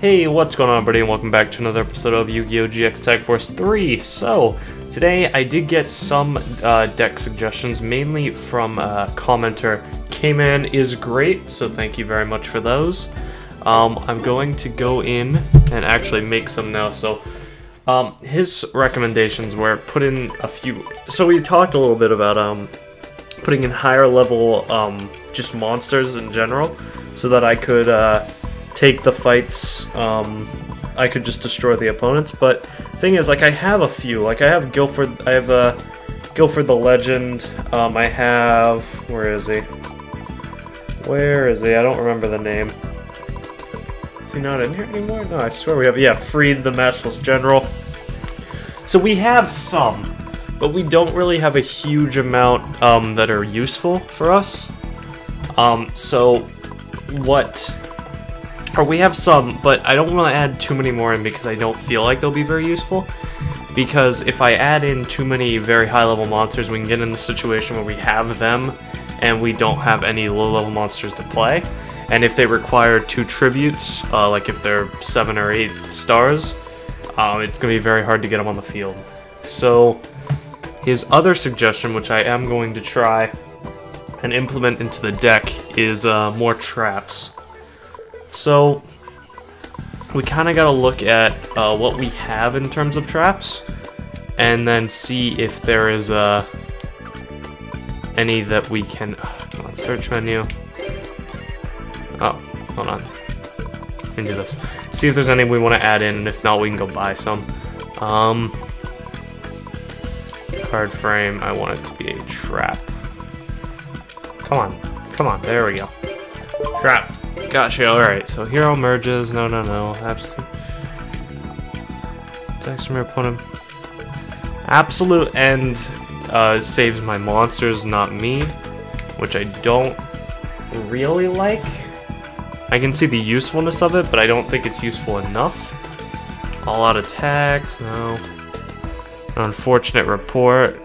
Hey, what's going on everybody and welcome back to another episode of Yu-Gi-Oh! GX Tag Force 3. So, today I did get some uh, deck suggestions, mainly from uh, commenter K-Man is great, so thank you very much for those. Um, I'm going to go in and actually make some now, so um, his recommendations were put in a few... So we talked a little bit about um, putting in higher level um, just monsters in general, so that I could uh, take the fights. Um, I could just destroy the opponents. But thing is, like I have a few. Like I have Gilford. I have uh, Gilford the Legend. Um, I have where is he? Where is he? I don't remember the name. Is he not in here anymore? No, I swear we have. Yeah, Freed the Matchless General. So we have some, but we don't really have a huge amount um, that are useful for us. Um, so what or we have some, but I don't want to add too many more in because I don't feel like they'll be very useful. Because if I add in too many very high level monsters, we can get in the situation where we have them and we don't have any low level monsters to play. And if they require two tributes, uh, like if they're seven or eight stars, um, it's going to be very hard to get them on the field. So his other suggestion, which I am going to try and implement into the deck, is uh, more traps. So, we kind of got to look at uh, what we have in terms of traps, and then see if there is uh, any that we can... Uh, come on, search menu. Oh, hold on. Can do this. See if there's any we want to add in, and if not, we can go buy some. Um, card frame, I want it to be a trap. Come on, come on, there we go. Trap. Gotcha, alright, so hero merges, no, no, no, absolute. Attacks from your opponent. Absolute end uh, saves my monsters, not me, which I don't really like. I can see the usefulness of it, but I don't think it's useful enough. All out attacks, no. An unfortunate report.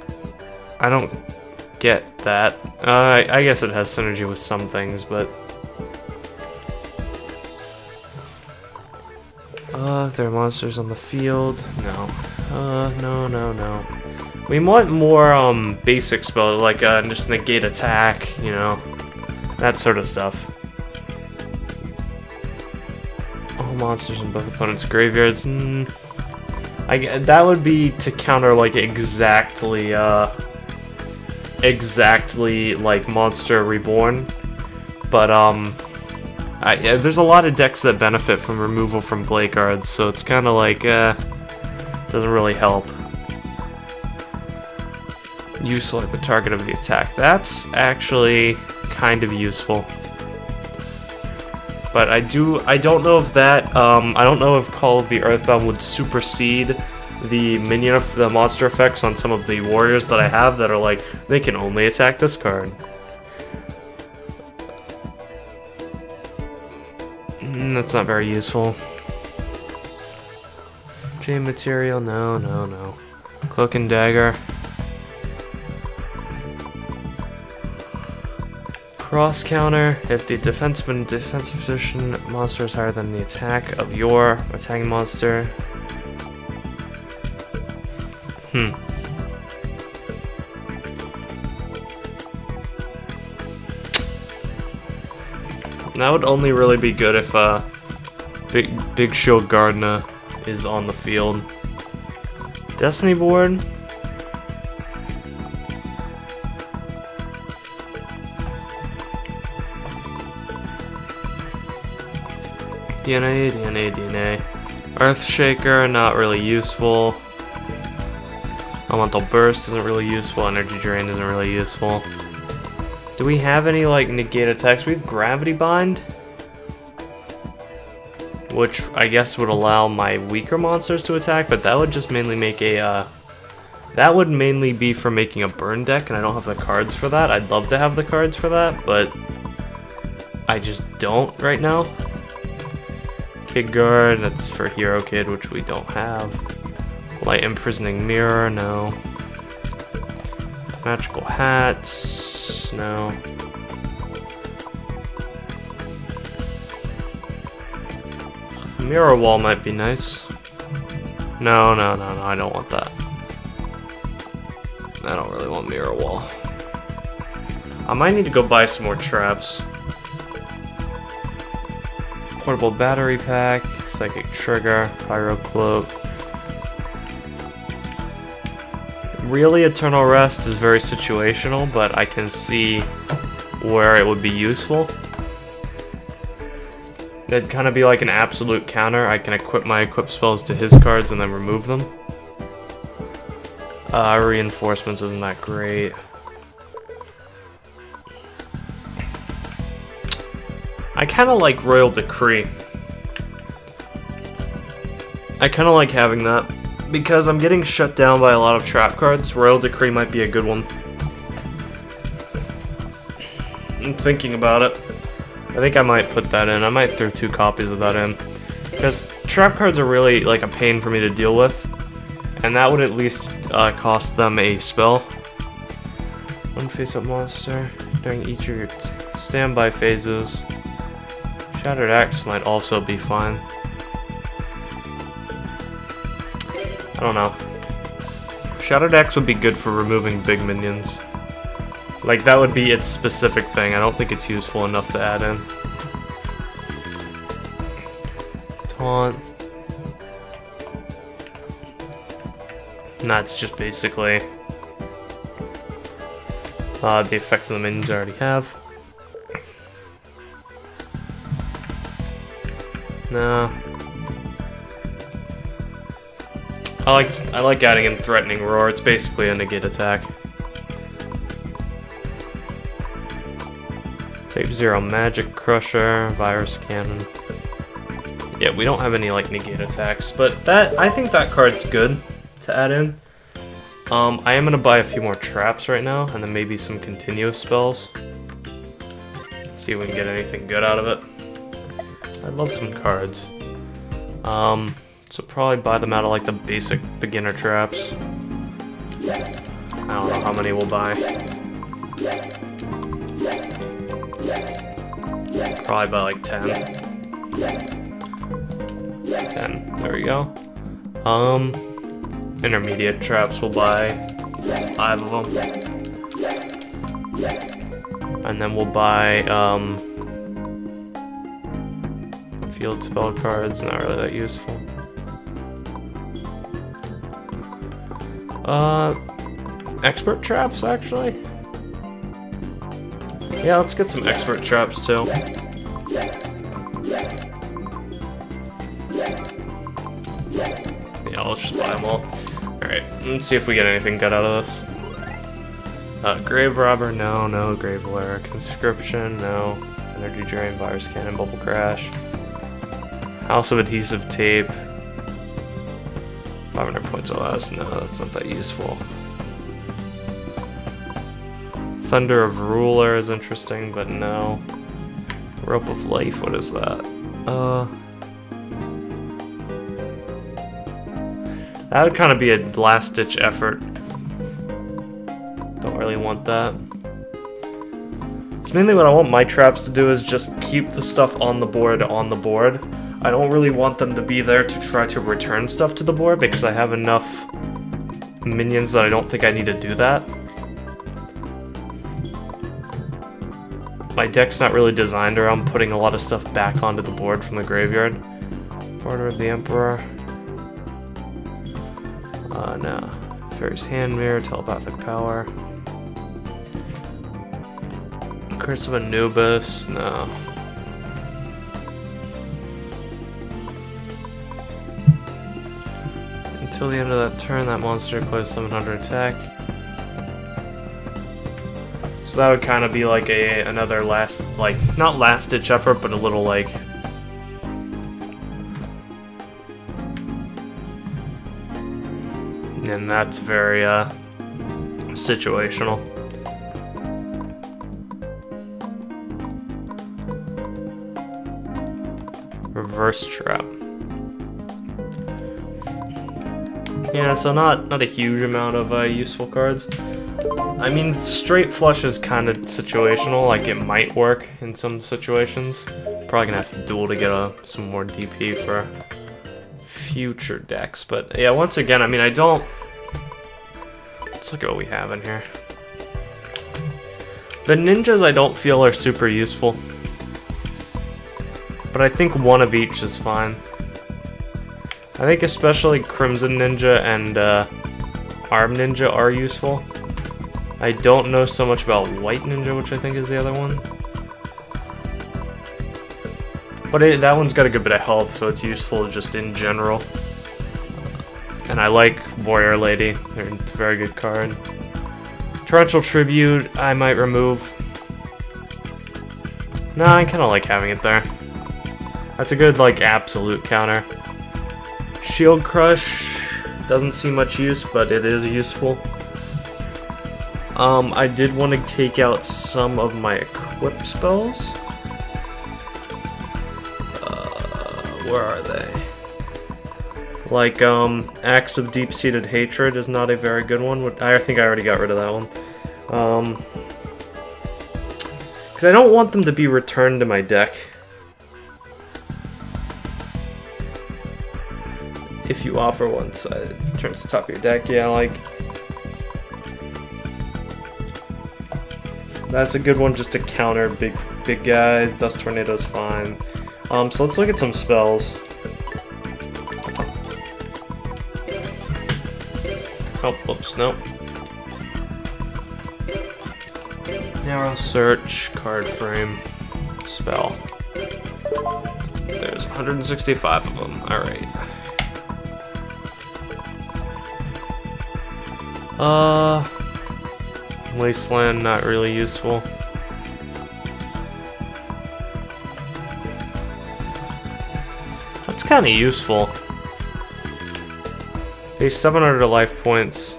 I don't get that. Uh, I, I guess it has synergy with some things, but Uh, there are monsters on the field. No. Uh, no, no, no. We want more, um, basic spells, like, uh, just negate attack, you know, that sort of stuff. All monsters in both opponents' graveyards. Mm, I, that would be to counter, like, exactly, uh, exactly, like, Monster Reborn. But, um, I, there's a lot of decks that benefit from removal from play cards, so it's kind of like, uh, doesn't really help. You select the target of the attack. That's actually kind of useful. But I do, I don't know if that, um, I don't know if Call of the Earthbound would supersede the minion the monster effects on some of the warriors that I have that are like, they can only attack this card. That's not very useful. Chain material, no, no, no. Cloak and dagger. Cross counter. If the defensive and defensive position monster is higher than the attack of your attacking monster. Hmm. That would only really be good if uh, Big Big Shield Gardna is on the field. Destiny board. DNA, DNA, DNA. Earthshaker, not really useful. Elemental Burst isn't really useful. Energy Drain isn't really useful. Do we have any, like, negate attacks? We have Gravity Bind. Which I guess would allow my weaker monsters to attack, but that would just mainly make a, uh, That would mainly be for making a burn deck, and I don't have the cards for that. I'd love to have the cards for that, but... I just don't right now. Kid Guard, that's for Hero Kid, which we don't have. Light Imprisoning Mirror, no. Magical Hats no. Mirror wall might be nice. No, no, no, no, I don't want that. I don't really want mirror wall. I might need to go buy some more traps. Portable battery pack, psychic trigger, pyro cloak. Really, Eternal Rest is very situational, but I can see where it would be useful. It'd kind of be like an absolute counter. I can equip my equip spells to his cards and then remove them. Uh, reinforcements isn't that great. I kind of like Royal Decree. I kind of like having that. Because I'm getting shut down by a lot of trap cards, Royal Decree might be a good one. I'm thinking about it. I think I might put that in. I might throw two copies of that in. Because trap cards are really like a pain for me to deal with. And that would at least uh, cost them a spell. One face-up monster during each of your standby phases. Shattered Axe might also be fine. I don't know. Shattered Axe would be good for removing big minions. Like, that would be its specific thing. I don't think it's useful enough to add in. Taunt. That's just basically uh, the effects of the minions I already have. No. I like I like adding in threatening roar. It's basically a negate attack. Type 0 Magic Crusher, Virus Cannon. Yeah, we don't have any like negate attacks, but that I think that card's good to add in. Um, I am gonna buy a few more traps right now, and then maybe some continuous spells. Let's see if we can get anything good out of it. I love some cards. Um, so probably buy them out of like the basic beginner traps. I don't know how many we'll buy. Probably by like 10. 10. There we go. Um, intermediate traps we'll buy five of them. And then we'll buy, um, field spell cards, not really that useful. Uh, expert traps, actually? Yeah, let's get some expert traps too. Yeah, let's just buy them all. Alright, let's see if we get anything good out of this. Uh, Grave Robber, no, no. Grave Lair, Conscription, no. Energy Drain, Virus Cannon, Bubble Crash. House of Adhesive Tape. 500 points OS, no, that's not that useful. Thunder of Ruler is interesting, but no. Rope of Life, what is that? Uh... That would kind of be a last-ditch effort. Don't really want that. It's mainly what I want my traps to do is just keep the stuff on the board on the board. I don't really want them to be there to try to return stuff to the board because I have enough minions that I don't think I need to do that. My deck's not really designed around putting a lot of stuff back onto the board from the graveyard. Order of the Emperor. Uh, no. Fairy's Hand Mirror, Telepathic Power. Curse of Anubis, no. Until the end of that turn, that monster declares 700 attack. So that would kind of be like a another last, like, not last ditch effort, but a little like... And that's very, uh, situational. Reverse trap. Yeah, so not not a huge amount of uh, useful cards. I mean, straight flush is kind of situational, like it might work in some situations. Probably gonna have to duel to get a, some more DP for future decks. But yeah, once again, I mean, I don't... Let's look at what we have in here. The ninjas I don't feel are super useful. But I think one of each is fine. I think especially Crimson Ninja and uh, Arm Ninja are useful. I don't know so much about White Ninja, which I think is the other one. But it, that one's got a good bit of health, so it's useful just in general. And I like Warrior Lady. They're a very good card. Torrential Tribute, I might remove. No, I kind of like having it there. That's a good, like, absolute counter. Shield Crush doesn't see much use, but it is useful. Um, I did want to take out some of my equip spells. Uh, where are they? Like, um, Axe of Deep-Seated Hatred is not a very good one. I think I already got rid of that one. Um, because I don't want them to be returned to my deck. You offer one, so it turns the top of your deck, yeah, like... That's a good one just to counter big big guys. Dust Tornado's fine. Um, so let's look at some spells. Oh, oops, nope. Narrow search, card frame, spell. There's 165 of them. Alright. Uh, Wasteland, not really useful. That's kind of useful. Pay 700 life points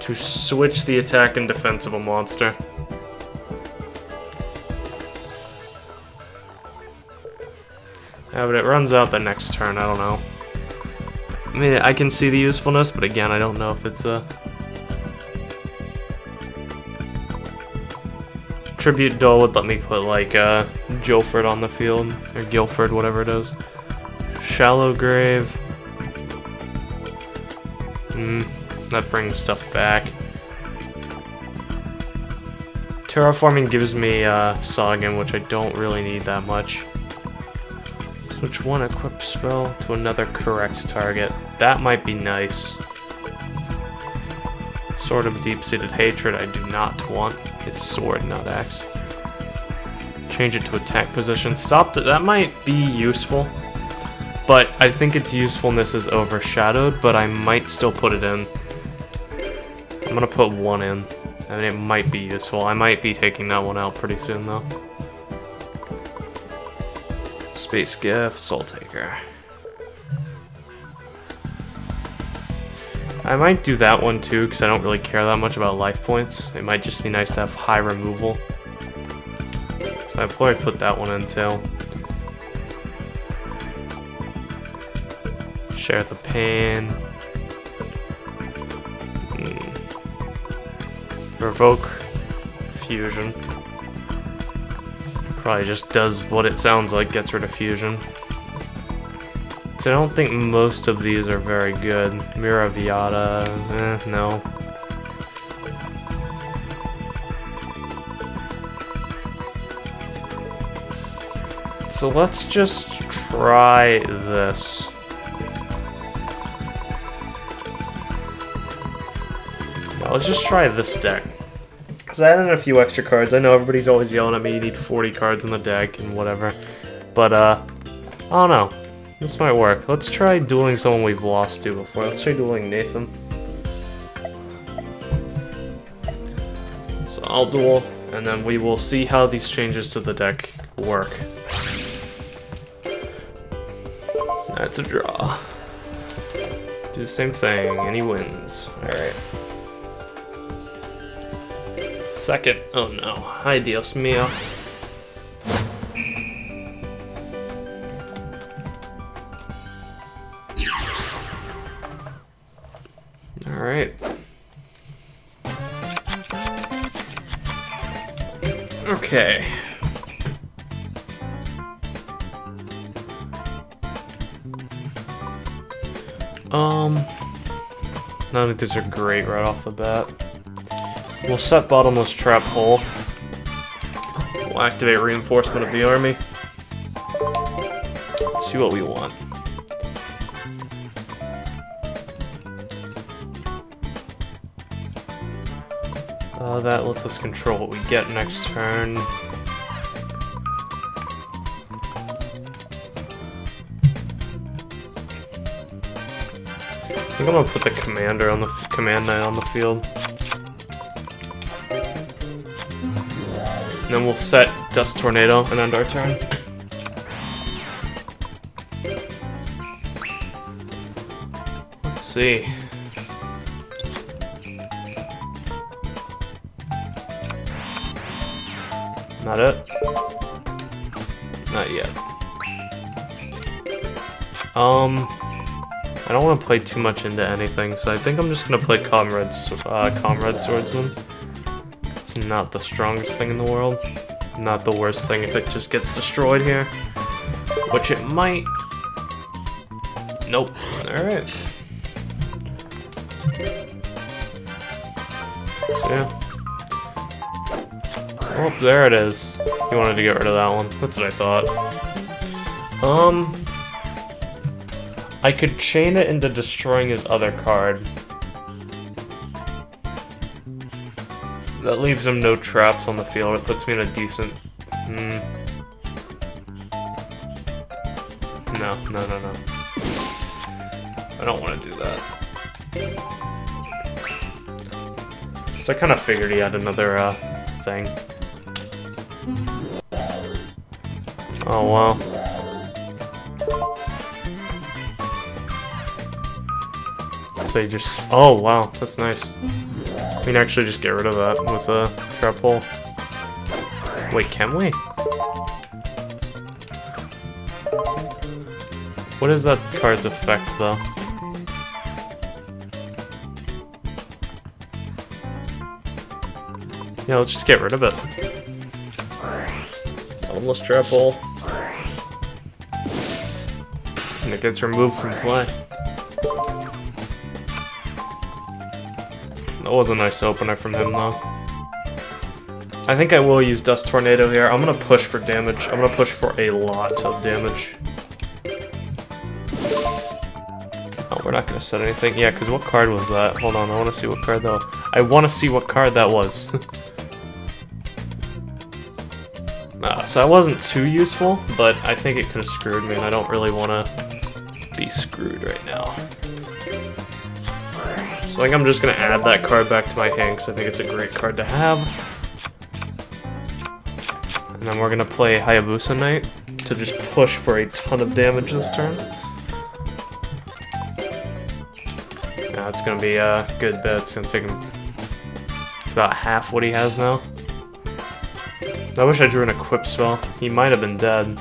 to switch the attack and defense of a monster. Yeah, but it runs out the next turn, I don't know. I mean, I can see the usefulness, but again, I don't know if it's a... Tribute Duel would let me put, like, uh, Gilford on the field, or Gilford, whatever it is. Shallow Grave. Hmm, that brings stuff back. Terraforming gives me, uh, Sogen, which I don't really need that much. Switch one equip spell to another correct target. That might be nice. Sword of Deep-Seated Hatred I do not want. It's sword, not axe. Change it to attack position. Stop that might be useful. But I think its usefulness is overshadowed, but I might still put it in. I'm gonna put one in. I mean, it might be useful. I might be taking that one out pretty soon, though. Space Gift, Soul Taker. I might do that one too, because I don't really care that much about life points. It might just be nice to have high removal. So I'd probably put that one in too. Share the pain. Hmm. Revoke fusion. Probably just does what it sounds like, gets rid of fusion. So I don't think most of these are very good. Miraviata, eh, no. So let's just try this. Let's just try this deck. Because I added a few extra cards. I know everybody's always yelling at me, you need 40 cards in the deck and whatever. But, uh, I don't know. This might work. Let's try dueling someone we've lost to before. Let's try dueling Nathan. So I'll duel, and then we will see how these changes to the deck work. That's a draw. Do the same thing, and he wins. Alright. Second. Oh no. Hi, Dios mio. Alright. Okay. Um, none of these are great right off the bat. We'll set bottomless trap hole. We'll activate reinforcement of the army. Let's see what we want. Uh, that lets us control what we get next turn. I think I'm gonna put the commander on the command knight on the field. And then we'll set Dust Tornado and end our turn. Let's see. Not it? Not yet. Um, I don't want to play too much into anything, so I think I'm just gonna play Comrade, uh, Comrade Swordsman. It's not the strongest thing in the world. Not the worst thing if it just gets destroyed here. Which it might. Nope. Alright. So yeah. Oh, there it is. He wanted to get rid of that one. That's what I thought. Um... I could chain it into destroying his other card. That leaves him no traps on the field. It puts me in a decent... Hmm. No, no, no, no. I don't want to do that. So I kind of figured he had another, uh, thing. Oh, wow. So you just... Oh, wow, that's nice. We can actually just get rid of that with a trap hole. Wait, can we? What is that card's effect, though? Yeah, let's just get rid of it. Bottomless trap hole. And it gets removed from play. That was a nice opener from him, though. I think I will use Dust Tornado here. I'm gonna push for damage. I'm gonna push for a lot of damage. Oh, we're not gonna set anything. Yeah, because what card was that? Hold on, I want to see what card that I want to see what card that was. uh, so that wasn't too useful, but I think it could have screwed me, and I don't really want to be screwed right now. I think I'm just to add that card back to my hand because I think it's a great card to have. And then we're to play Hayabusa Knight to just push for a ton of damage this turn. Going to be a good bit. It's to take him about half what he has now. I wish I drew an equip spell. He might have been dead.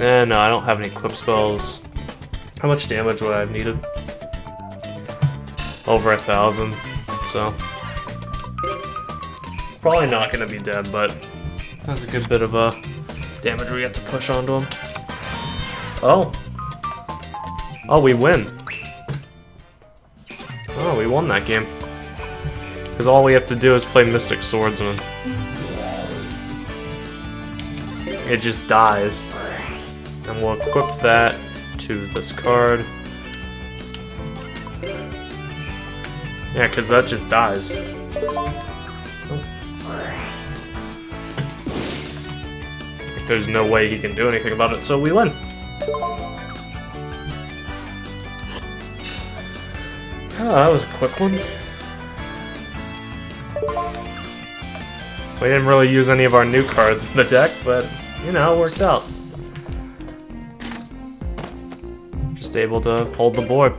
eh, no, I don't have any equip spells. How much damage would I have needed? Over a thousand, so probably not gonna be dead, but that's a good bit of uh, damage we got to push onto him. Oh, oh, we win. Oh, we won that game. Because all we have to do is play Mystic Swordsman. It just dies. And we'll equip that to this card. Yeah, because that just dies. There's no way he can do anything about it, so we win. Oh, that was a quick one. We didn't really use any of our new cards in the deck, but, you know, it worked out. Just able to hold the board.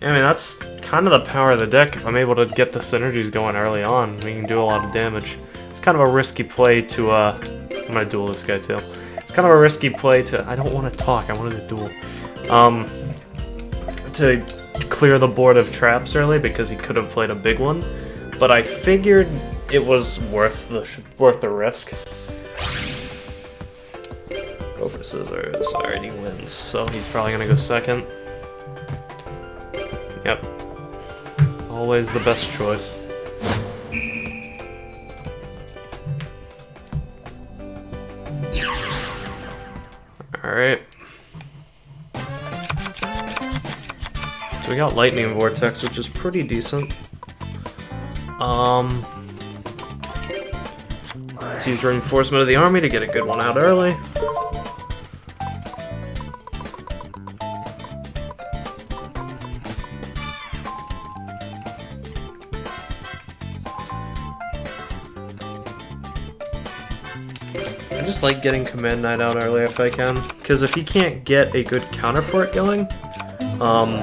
I mean, that's kind of the power of the deck. If I'm able to get the synergies going early on, we can do a lot of damage. It's kind of a risky play to, uh... I'm gonna duel this guy, too. It's kind of a risky play to... I don't want to talk, I wanted to duel. Um... To clear the board of traps early, because he could have played a big one. But I figured it was worth the, worth the risk. Over scissors. already wins. So he's probably gonna go second. Yep. Always the best choice. Alright. So we got Lightning Vortex, which is pretty decent. Um, let's use Reinforcement of the Army to get a good one out early. Just like getting Command Knight out early if I can, because if he can't get a good counter for it going, um,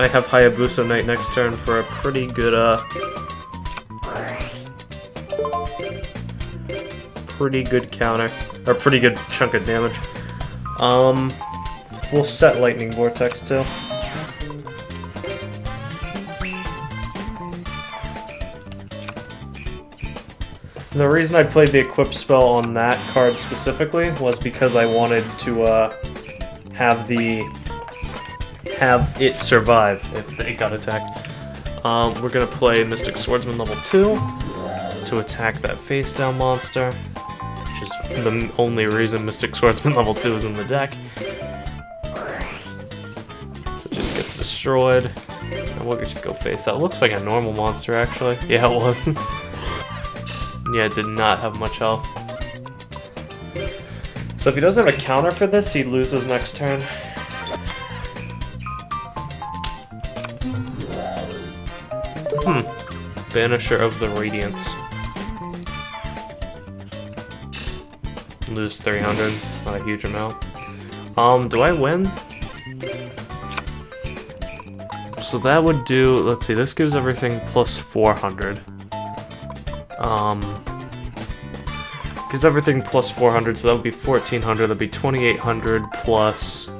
I have Hayabusa Knight next turn for a pretty good, uh, pretty good counter, or pretty good chunk of damage. Um, we'll set Lightning Vortex too. The reason I played the equip spell on that card specifically was because I wanted to uh, have the have it survive if it got attacked. Um, we're gonna play Mystic Swordsman level 2 to attack that face down monster, which is the only reason Mystic Swordsman level 2 is in the deck. So it just gets destroyed. And we'll just go face that. Looks like a normal monster actually. Yeah, it was. Yeah, did not have much health. So if he doesn't have a counter for this, he loses next turn. Hmm. Banisher of the Radiance. Lose 300. It's not a huge amount. Um, do I win? So that would do, let's see, this gives everything plus 400. Um, because everything plus 400, so that would be 1400. That'd be 2800 plus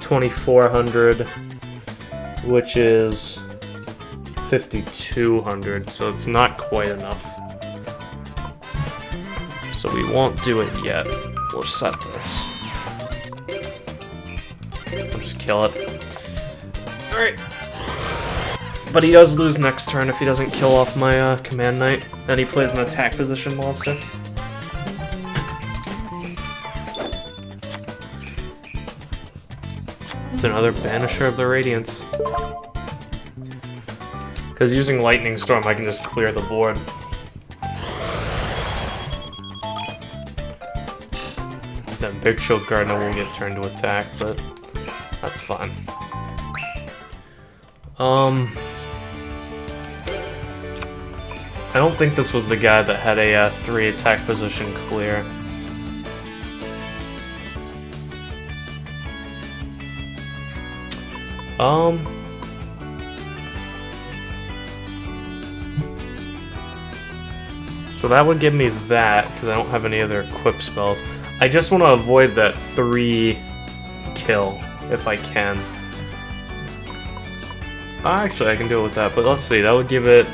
2400, which is 5200. So it's not quite enough. So we won't do it yet. We'll set this. I'll just kill it. Alright. But he does lose next turn if he doesn't kill off my uh, Command Knight. Then he plays an attack position monster. It's another Banisher of the Radiance. Because using Lightning Storm, I can just clear the board. Then Big Shield Gardna will get turned to attack, but that's fine. Um, I don't think this was the guy that had a uh, three attack position clear. Um. So that would give me that, because I don't have any other equip spells. I just want to avoid that three kill, if I can. Actually, I can it with that, but let's see, that would give it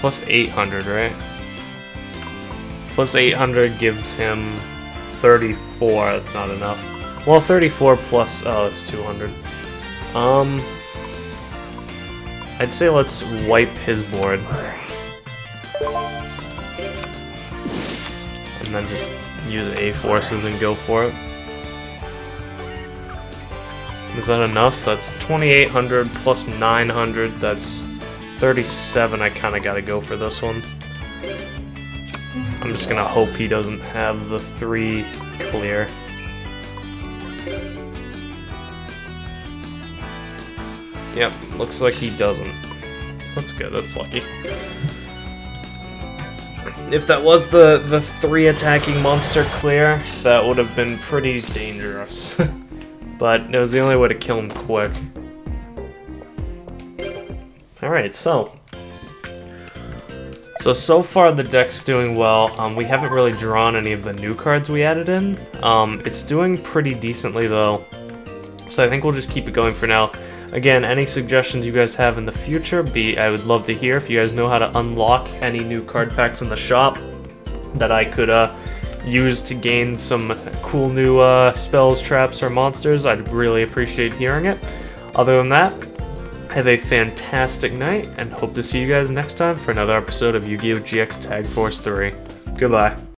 Plus 800, right? Plus 800 gives him 34. That's not enough. Well, 34 plus... Oh, it's 200. Um... I'd say let's wipe his board. And then just use A forces and go for it. Is that enough? That's 2800 plus 900, that's 37, I kind of got to go for this one. I'm just going to hope he doesn't have the three clear. Yep, looks like he doesn't. That's good, that's lucky. If that was the, the three attacking monster clear, that would have been pretty dangerous. but it was the only way to kill him quick. Alright, so. So, so far the deck's doing well. Um, we haven't really drawn any of the new cards we added in. Um, it's doing pretty decently though. So I think we'll just keep it going for now. Again, any suggestions you guys have in the future, be I would love to hear if you guys know how to unlock any new card packs in the shop that I could uh, use to gain some cool new uh, spells, traps, or monsters, I'd really appreciate hearing it. Other than that, have a fantastic night, and hope to see you guys next time for another episode of Yu-Gi-Oh! GX Tag Force 3. Goodbye.